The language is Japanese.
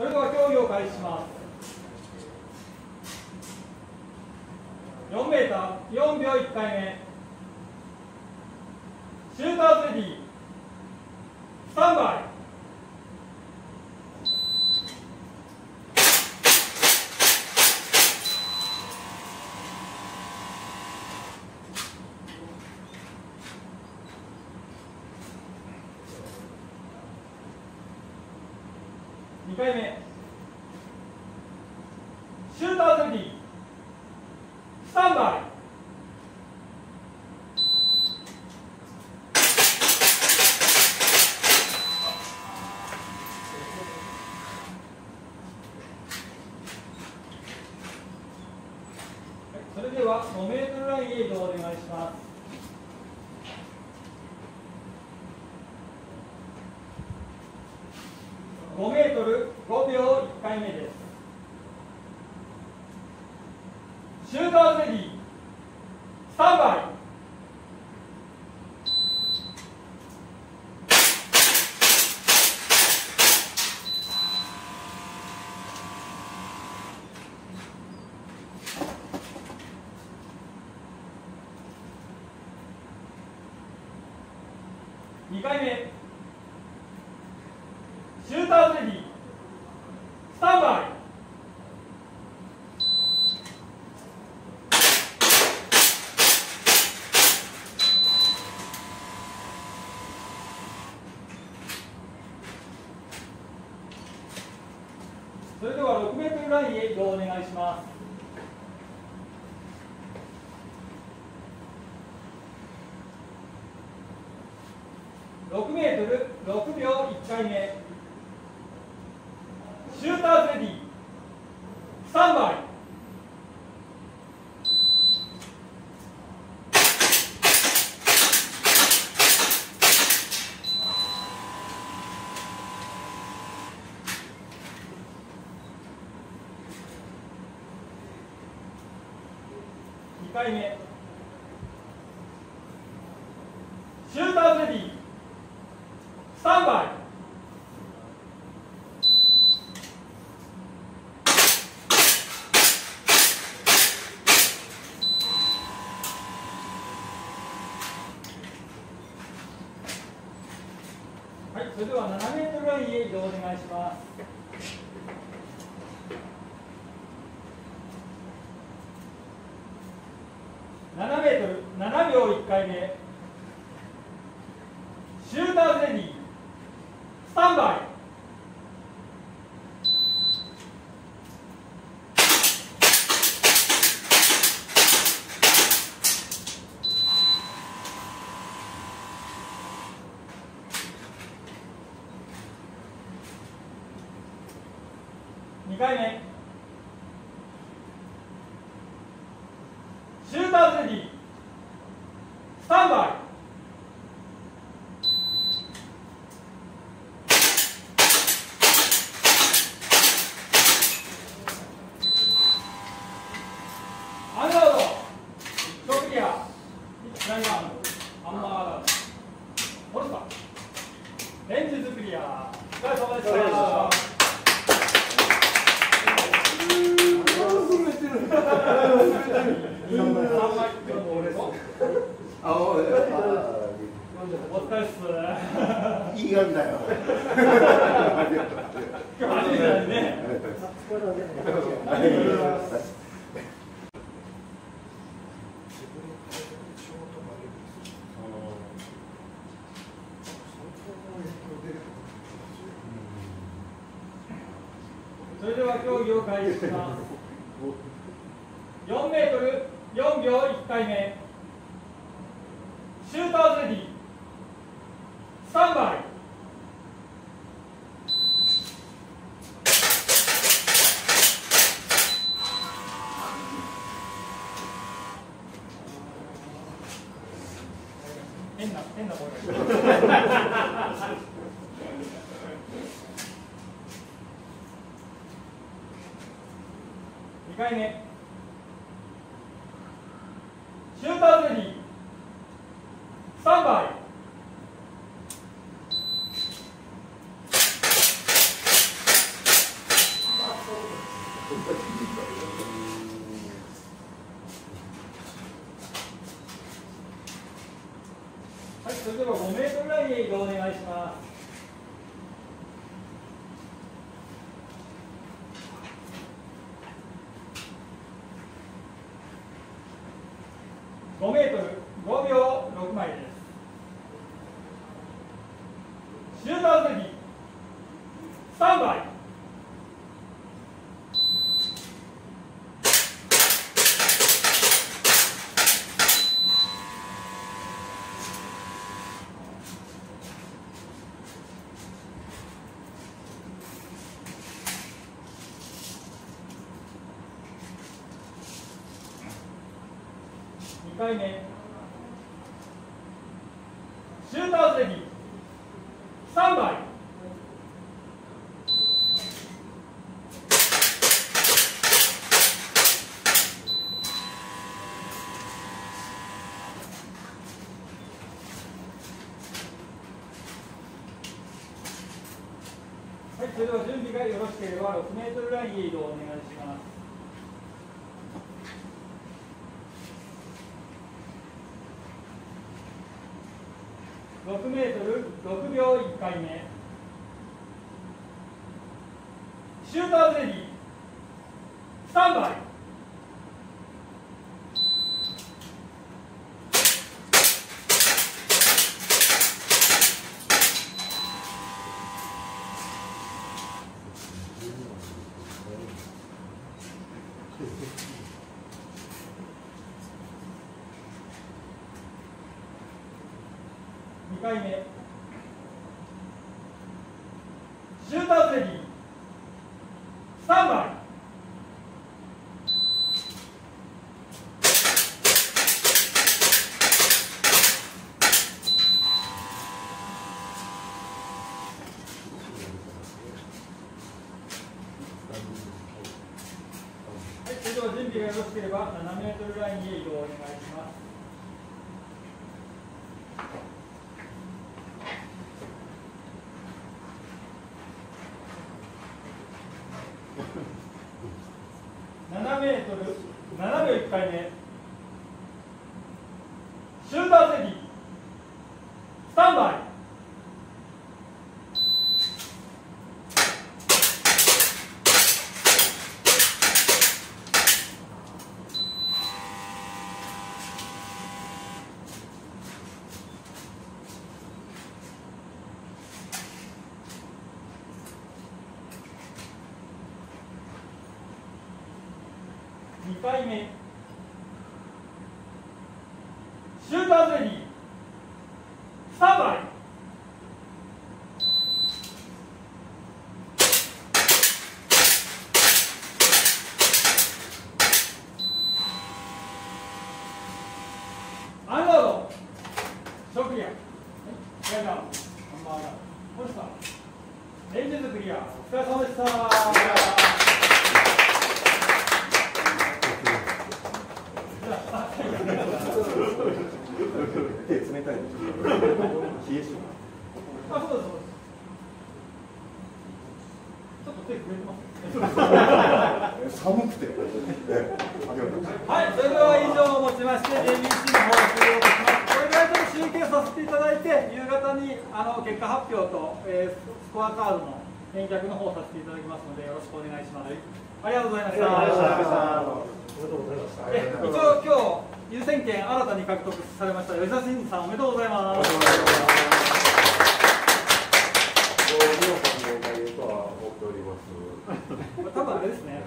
それでは競技を開始します。4メーター4秒1回目。シューターズレディースタンバイ。回目。シューターズレディー。スタンバイ。それでは5メートルラインへ移動お願いします5メートル5秒1回目ですシューターズレディースタンバイ2回目。シューターズレディースタンバイそれでは6メートルラインへ移動お願いします。6メートル6秒1回目。シューターズレディースタンバイ2回目。シューターズレディー。スタンバイ。はい、それでは7メートルラインへ移動お願いします。秒1回目。シューターゼリー。スタンバイ。2回目。いお疲れっすいいがんだよ。今日初めてだねそれでは競技を開始します4メートル4秒1回目。シューターズレディー。スタンバイ。変な変な声。が2回目シューターズレディースタンバイアンダードそれでは5メートルラインへ移動お願いします。5メートル5秒6枚です。シューターズレディスタンバイ2回目。シューターズレディスタンバイはい、それでは準備がよろしければ6メートルラインへ移動お願いします。6メートル6秒1回目シューターズレディスタンバイ2回目シューターズレディスタンバイはい、それでは準備がよろしければ7メートルラインへ移動お願いします。7メートル7秒1回目シューターズレディスタンバイ2回目シューターズレディスタンバイアンロード食リアクリアダウンハンバーガーポスターレンジズクリアお疲れ様でした。手冷たい。冷え性。あ、そうです、そうです。ちょっと手震えてます。寒くて。はい、それでは以上をもちまして JBC の方をします。これぐらいちょっと集計させていただいて、夕方にあの結果発表と、えースコアカードの返却の方をさせていただきますので、よろしくお願いします。ありがとうございました。え一応今日優先権新たに獲得されました吉田真さんおめでとうございます。お 多分あれですね。